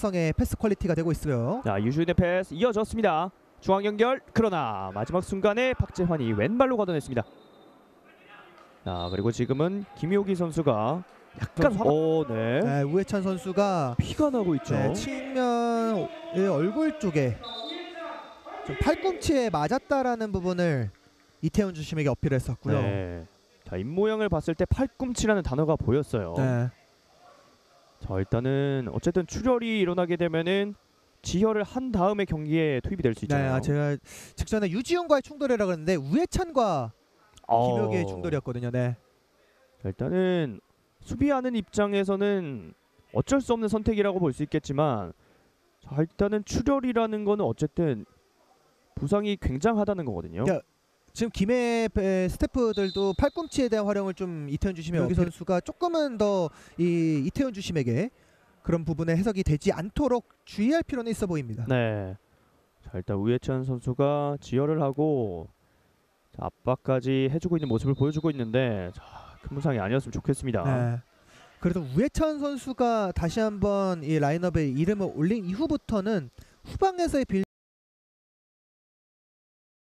성의 패스 quality가 되고 있어요. 자 유슈인의 패스 이어졌습니다. 중앙 연결 그러나 마지막 순간에 박재환이 왼발로 걷어냈습니다. 자 그리고 지금은 김효기 선수가 약간 좀 어, 네. 네, 우해찬 선수가 피가 나고 있죠. 네, 측면의 얼굴 쪽에 좀 팔꿈치에 맞았다라는 부분을 이태훈 주심에게 어필했었고요. 네. 자 입 모양을 봤을 때 팔꿈치라는 단어가 보였어요. 네. 자 일단은 어쨌든 출혈이 일어나게 되면은 지혈을 한 다음에 경기에 투입이 될 수 네, 있잖아요. 아, 제가 직전에 유지훈과의 충돌이라 그랬는데 우해찬과 어. 김혁의 충돌이었거든요. 네. 자, 일단은 수비하는 입장에서는 어쩔 수 없는 선택이라고 볼 수 있겠지만 자, 일단은 출혈이라는 거는 어쨌든 부상이 굉장하다는 거거든요. 야, 지금 김해 배- 스태프들도 팔꿈치에 대한 활용을 좀 이태훈 주심에 여기 어필- 선수가 조금은 더 이 이태훈 주심에게 그런 부분에 해석이 되지 않도록 주의할 필요는 있어 보입니다. 네. 자 일단 우예찬 선수가 지혈을 하고 자, 압박까지 해주고 있는 모습을 보여주고 있는데 자, 큰 부상이 아니었으면 좋겠습니다. 네. 그래도 우해찬 선수가 다시 한번 이 라인업에 이름을 올린 이후부터는 후방에서의 빌